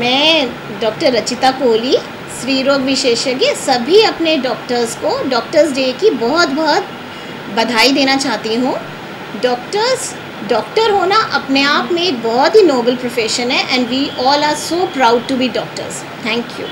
मैं डॉक्टर रचिता कोहली, स्त्री रोग विशेषज्ञ, सभी अपने डॉक्टर्स को डॉक्टर्स डे की बहुत बहुत बधाई देना चाहती हूँ। डॉक्टर्स, डॉक्टर होना अपने आप में एक बहुत ही नोबल प्रोफेशन है and we all are so proud to be doctors thank you